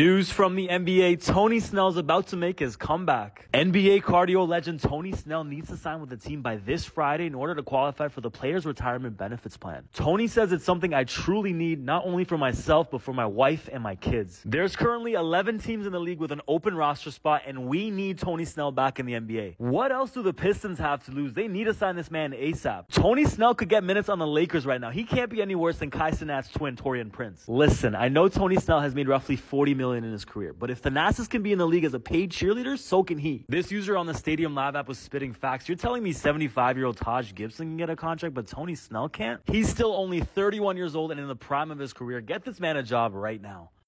News from the NBA Tony Snell's about to make his comeback. NBA cardio legend Tony Snell needs to sign with the team by this Friday in order to qualify for the Players Retirement Benefits Plan. Tony says it's something I truly need, not only for myself, but for my wife and my kids. There's currently 11 teams in the league with an open roster spot, and we need Tony Snell back in the NBA. What else do the Pistons have to lose? They need to sign this man ASAP. Tony Snell could get minutes on the Lakers right now. He can't be any worse than Kai Cenat's twin, Taurean Prince. Listen, I know Tony Snell has made roughly 40 million million in his career. But if Thanasis can be in the league as a paid cheerleader, so can he. This user on the Stadium Live app was spitting facts. You're telling me 75 year old Taj Gibson can get a contract, but Tony Snell can't? He's still only 31 years old and in the prime of his career. Get this man a job right now.